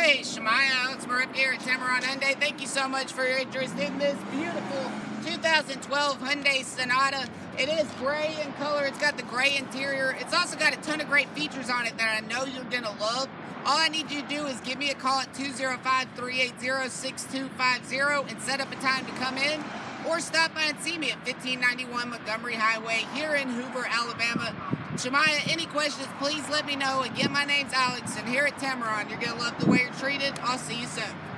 Hey, Shamaya, Alex up here at Tameron Hyundai. Thank you so much for your interest in this beautiful 2012 Hyundai Sonata. It is gray in color. It's got the gray interior. It's also got a ton of great features on it that I know you're going to love. All I need you to do is give me a call at 205-380-6250 and set up a time to come in or stop by and see me at 1591 Montgomery Highway here in Hoover, Alabama. Shamaya, any questions, please let me know. Again, my name's Alex, and here at Tameron, you're going to love the way you're treated. I'll see you soon.